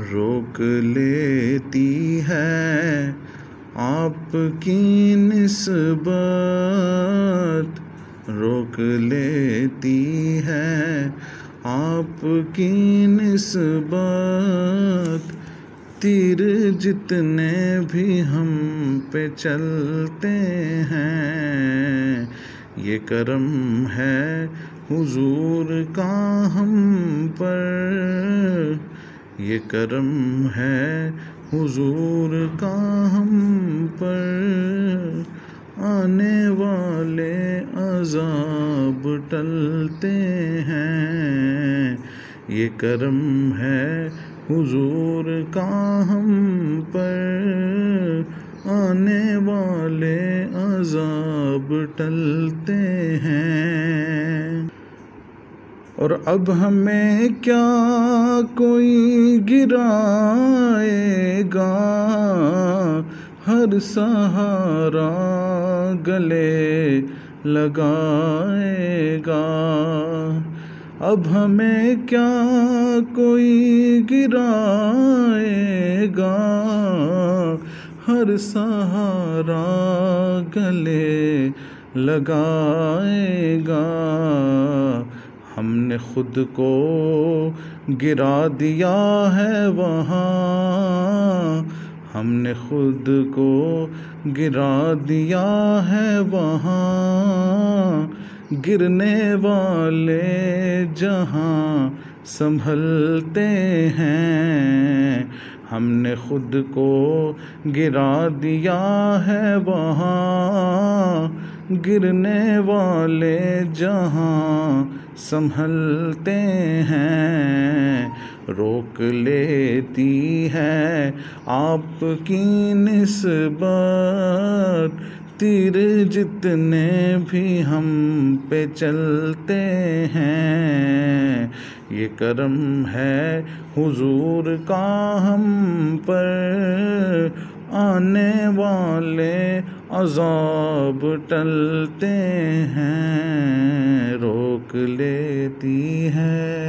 रोक लेती है आपकी निस्बत। रोक लेती है आपकी निस्बत। तीर जितने भी हम पे चलते हैं, ये करम है हुजूर का हम पर। ये करम है हुजूर का हम पर। आने वाले अजाब टलते हैं। ये करम है हुजूर का हम पर। आने वाले अजाब टलते हैं। और अब हमें क्या कोई गिराएगा? हर सहारा गले लगाएगा। अब हमें क्या कोई गिराएगा? हर सहारा गले लगाएगा। हमने खुद को गिरा दिया है वहाँ। हमने खुद को गिरा दिया है वहाँ। गिरने वाले जहाँ संभलते हैं। हमने खुद को गिरा दिया है वहाँ। गिरने वाले जहाँ संभलते हैं, रोक लेती है आपकी निस्बत। तीर जितने भी हम पे चलते हैं, ये करम है हुजूर का हम पर। आने वाले अजाब टलते हैं। लेती है।